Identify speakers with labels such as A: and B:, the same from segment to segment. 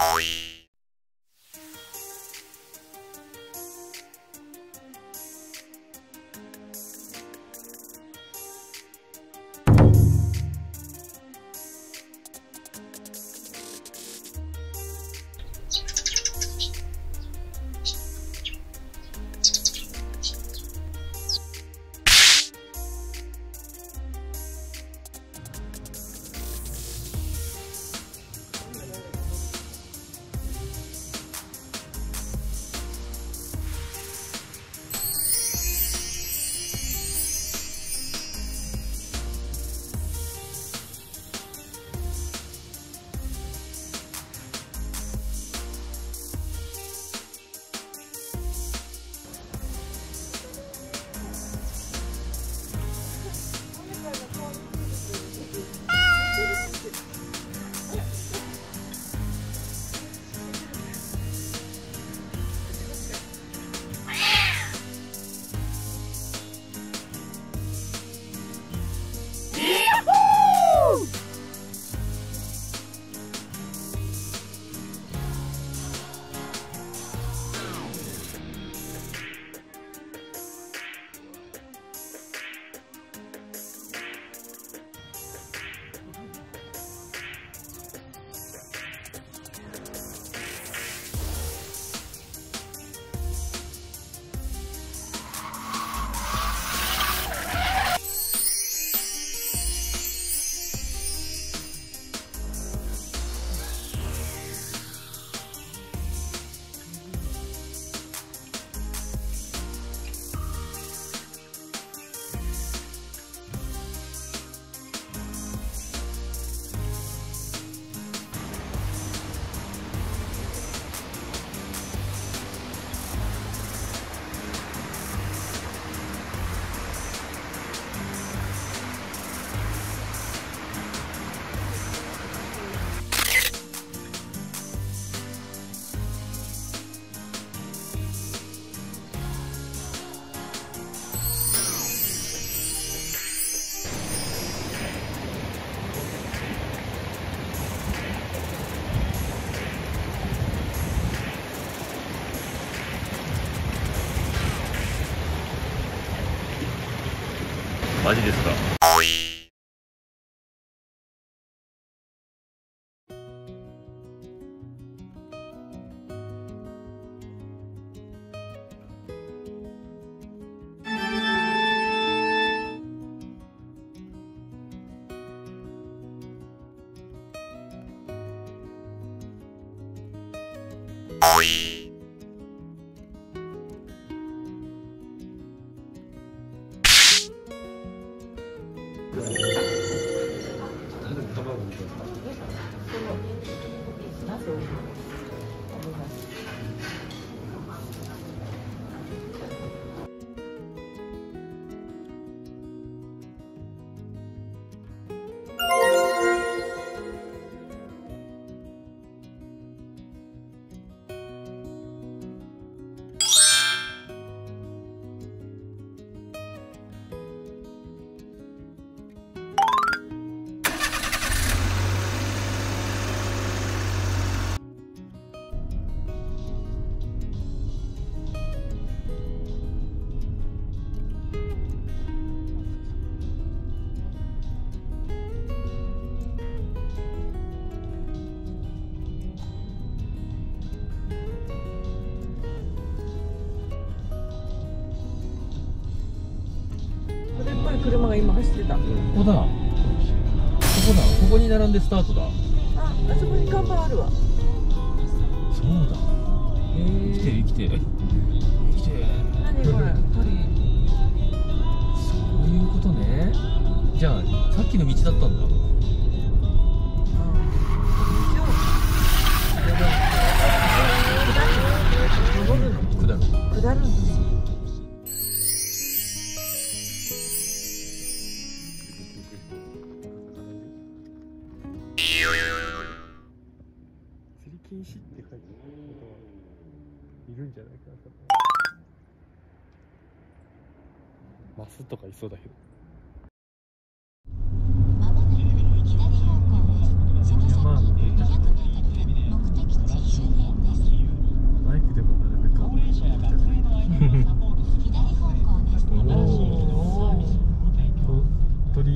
A: マジですか？
B: 今走ってた。あ、
A: ここだ。ここだ。ここに並んでスタートだ。
B: あそこに看板あるわ。
A: そうだ。
B: へ
A: 生きてる生きてる。生きてる。
B: 何これ、鳥。
A: そういうことね。じゃあさっきの道だったんだ
C: 禁止って書いてあることはいるんじゃないかなマスとかいそうだけど
D: まもなく左方向
C: 山の上に
D: 200メートル目的地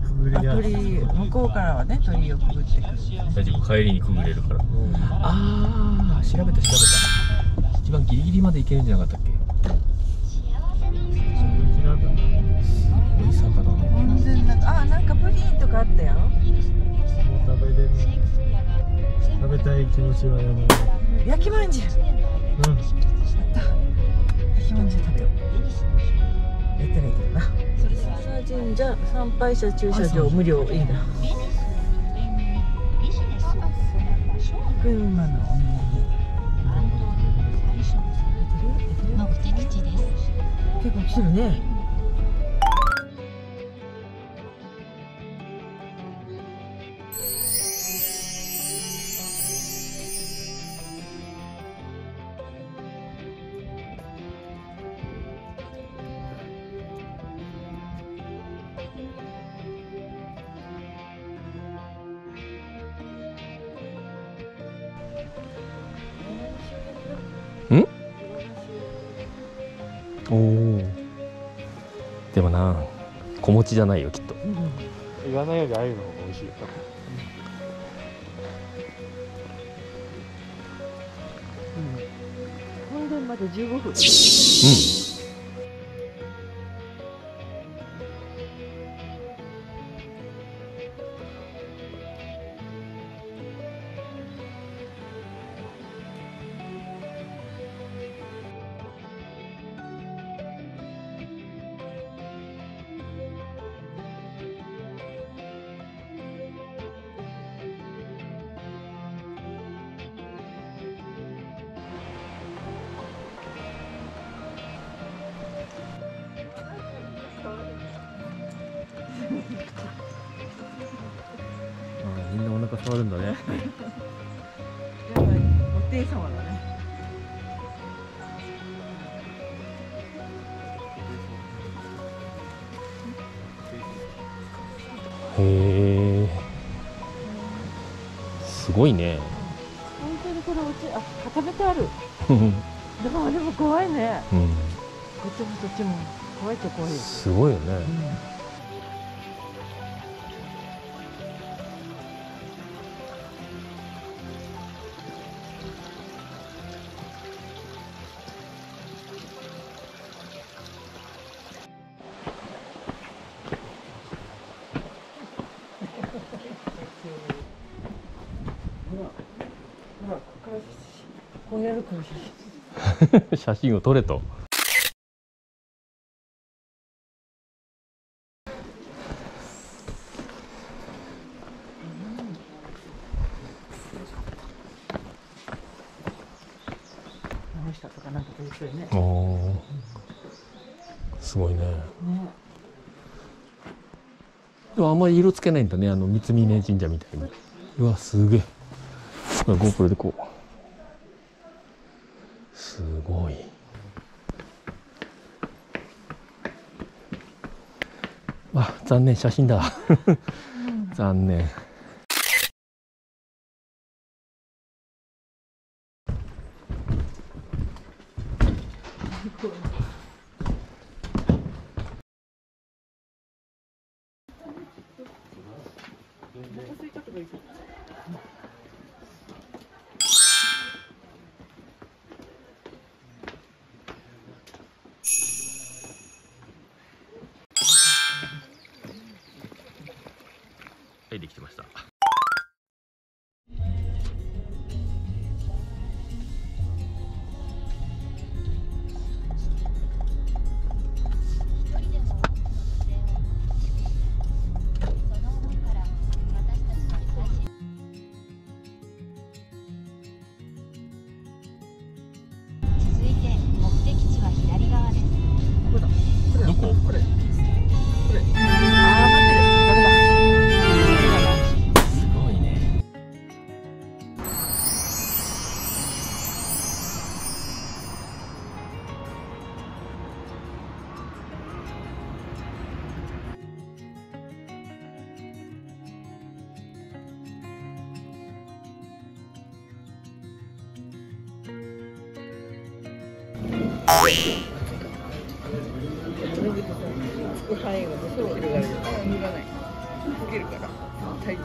C: くぐりや
B: あ鳥向こうからはね鳥をくぐってくる。
A: 大丈夫帰りにくぐれるから。
C: うん
A: ああ調べた調べた一番ギリギリまで行けるんじゃなかったっけ？
C: なんだ
A: すごい坂だね。
B: 全然なんかあなんかプリンとかあったよ。
C: 食べれる。食べたい気持ちはやばい。
B: 焼きまんじゅう。
C: うん。
B: 焼きまんじゅう食べようやってないけどな。笹神社参拝者駐車場無料いいな。群馬のお土産。
D: 目的地です。
B: 結構来てるね
A: おおでもな子持ちじゃないよきっと。
C: 言わないよりああいうの方が美味しいよ
B: 本殿まで15分。
A: うんみんなお腹触るんだね
B: お天様だね。
A: へえ。すごいね。
B: 本当にこれおちあ固めてある。
A: う ん
B: でもあれも怖いね。こっちもそっちも。怖いっちゃ怖いよ、
A: すごいよね。
B: こうやるかもしれない
A: 写真を撮れと。
B: 直したとかなんか言ってるね
A: おおすごいね。
B: ね。
A: でもあんまり色つけないんだねあの三峯神社みたいに。うわすげえ。GoPro でこうすごい。あ残念写真だ。残念。はい
B: 最後でそう広がる。いらない。げるから大丈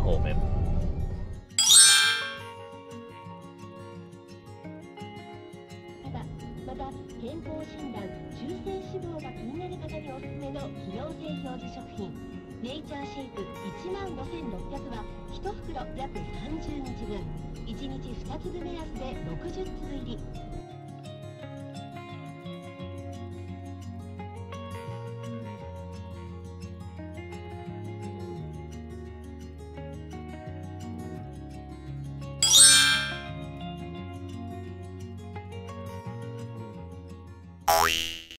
A: 宇都宮方面。
D: ただまた健康診断中性脂肪が気になる方におすすめの機能性表示食品。ネイチャーシェイク1万5600は1袋約30日分。1日2粒目安で60粒入り。